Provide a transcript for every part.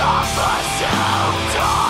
the pursuit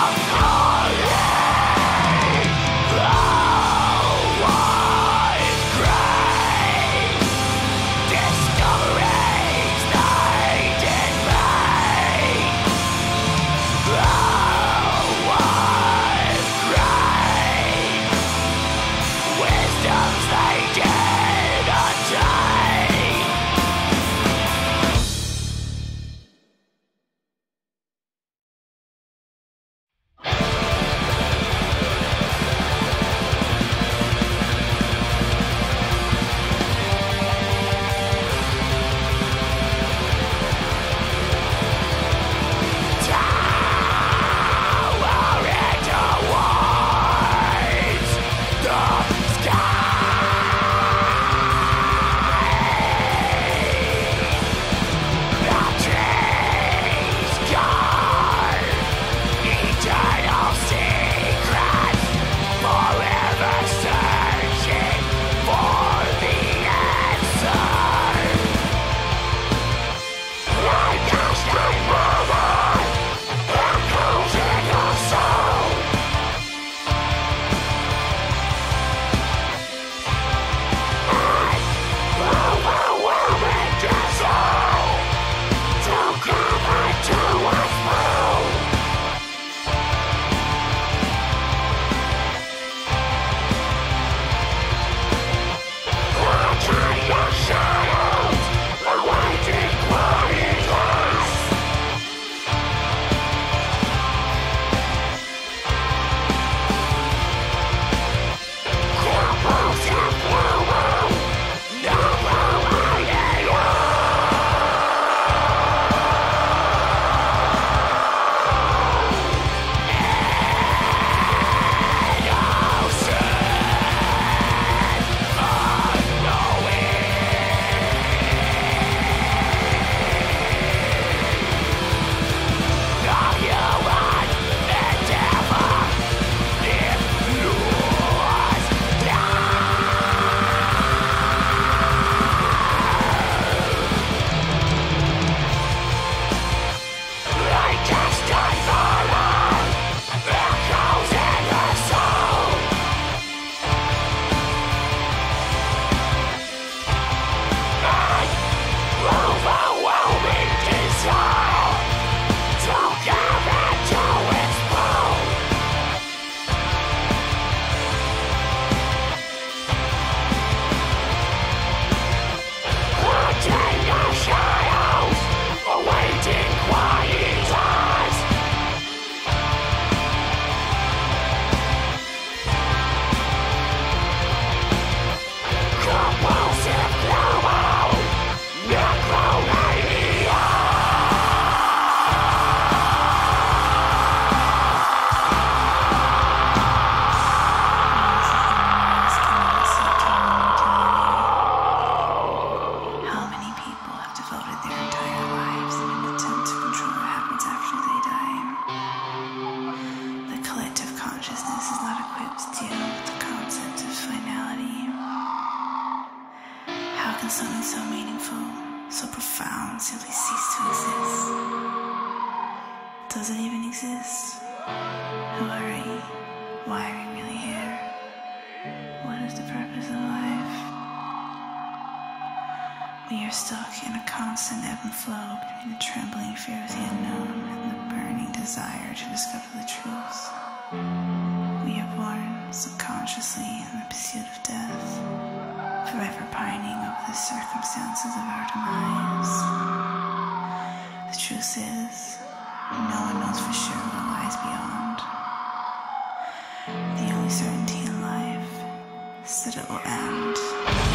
that it will end.